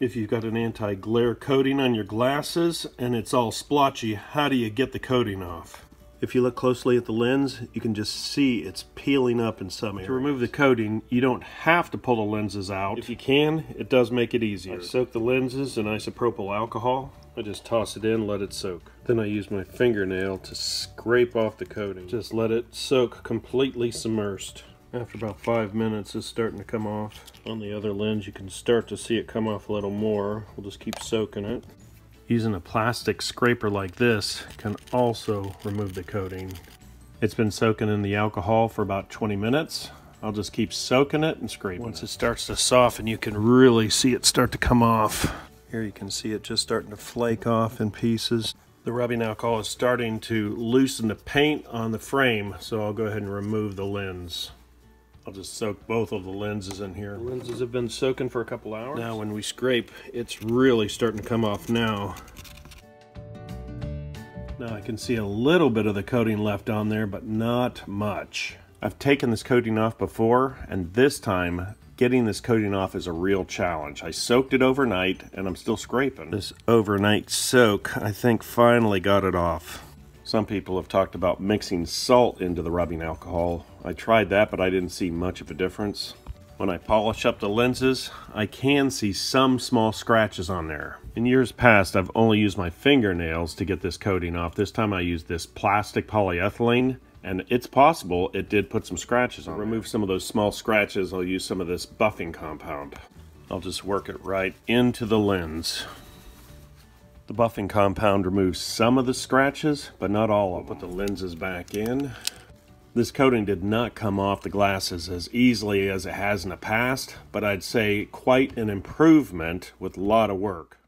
If you've got an anti-glare coating on your glasses and it's all splotchy, how do you get the coating off? If you look closely at the lens, you can just see it's peeling up in some areas. To remove the coating, you don't have to pull the lenses out. If you can, it does make it easier. I soak the lenses in isopropyl alcohol. I just toss it in, let it soak. Then I use my fingernail to scrape off the coating. Just let it soak completely submersed. After about five minutes, it's starting to come off. On the other lens, you can start to see it come off a little more. We'll just keep soaking it. Using a plastic scraper like this can also remove the coating. It's been soaking in the alcohol for about 20 minutes. I'll just keep soaking it and scraping Once it. it starts to soften, you can really see it start to come off. Here you can see it just starting to flake off in pieces. The rubbing alcohol is starting to loosen the paint on the frame, so I'll go ahead and remove the lens. I'll just soak both of the lenses in here. The lenses have been soaking for a couple hours. Now when we scrape, it's really starting to come off now. Now I can see a little bit of the coating left on there, but not much. I've taken this coating off before, and this time getting this coating off is a real challenge. I soaked it overnight, and I'm still scraping. This overnight soak, I think, finally got it off. Some people have talked about mixing salt into the rubbing alcohol. I tried that, but I didn't see much of a difference. When I polish up the lenses, I can see some small scratches on there. In years past, I've only used my fingernails to get this coating off. This time I used this plastic polyethylene, and it's possible it did put some scratches on. Remove some of those small scratches, I'll use some of this buffing compound. I'll just work it right into the lens. The buffing compound removes some of the scratches, but not all of them. Put the lenses back in. This coating did not come off the glasses as easily as it has in the past, but I'd say quite an improvement with a lot of work.